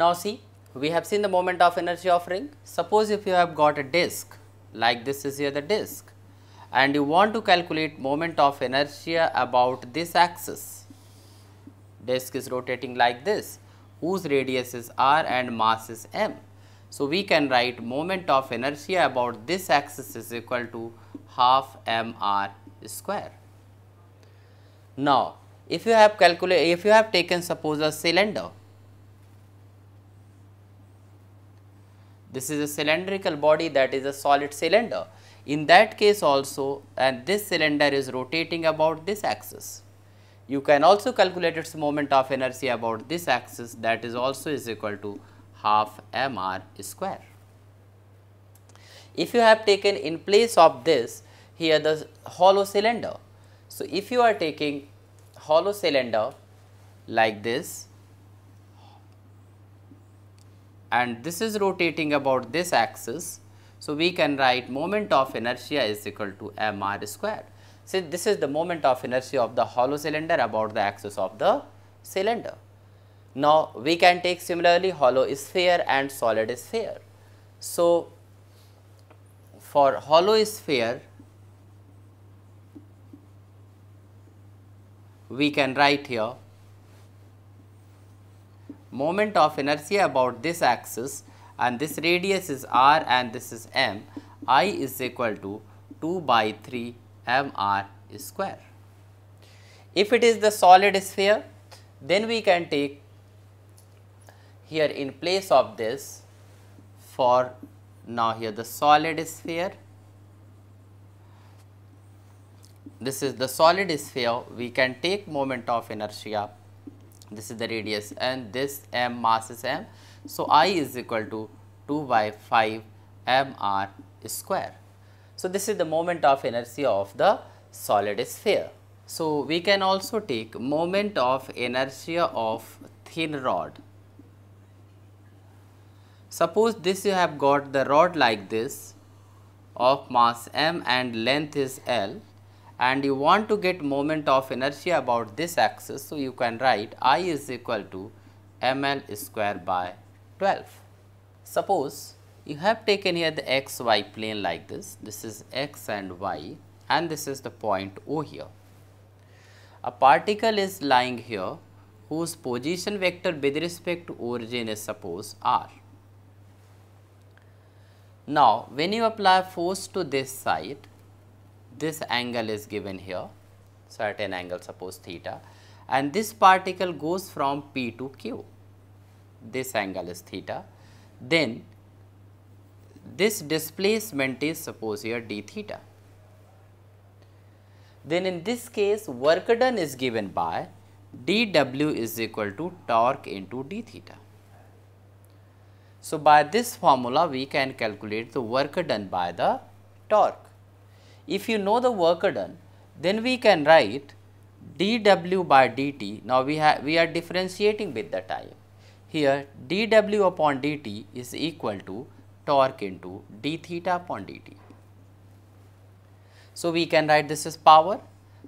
Now see, we have seen the moment of inertia of ring. Suppose if you have got a disc, like this is here the disc, and you want to calculate moment of inertia about this axis. Disc is rotating like this, whose radius is r and mass is m. So, we can write moment of inertia about this axis is equal to half m r square. Now, if you have calculated, if you have taken suppose a cylinder, this is a cylindrical body that is a solid cylinder. In that case also and this cylinder is rotating about this axis. You can also calculate its moment of inertia about this axis that is also is equal to half mr square. If you have taken in place of this here the hollow cylinder. So, if you are taking hollow cylinder like this and this is rotating about this axis. So, we can write moment of inertia is equal to mr square. So, this is the moment of inertia of the hollow cylinder about the axis of the cylinder. Now, we can take similarly hollow sphere and solid sphere. So, for hollow sphere we can write here moment of inertia about this axis and this radius is r and this is m, i is equal to 2 by 3 m r square. If it is the solid sphere, then we can take here in place of this for now here the solid sphere this is the solid sphere we can take moment of inertia this is the radius and this m mass is m. So, I is equal to 2 by 5 m r square. So, this is the moment of inertia of the solid sphere. So, we can also take moment of inertia of thin rod. Suppose this you have got the rod like this of mass m and length is L and you want to get moment of inertia about this axis. So, you can write I is equal to ml square by 12. Suppose you have taken here the xy plane like this, this is x and y and this is the point O here. A particle is lying here whose position vector with respect to origin is suppose r. Now, when you apply force to this side, this angle is given here certain angle suppose theta and this particle goes from P to Q. This angle is theta. Then this displacement is suppose here d theta. Then in this case work done is given by dw is equal to torque into d theta. So, by this formula we can calculate the work done by the torque. If you know the work done, then we can write dw by dt. Now, we have we are differentiating with the time. Here dw upon dt is equal to torque into d theta upon dt. So, we can write this as power.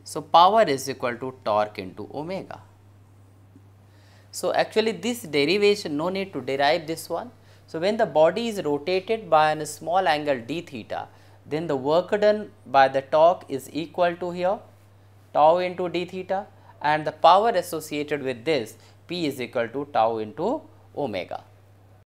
So, power is equal to torque into omega. So, actually this derivation no need to derive this one. So, when the body is rotated by a small angle d theta, then the work done by the torque is equal to here tau into d theta and the power associated with this p is equal to tau into omega.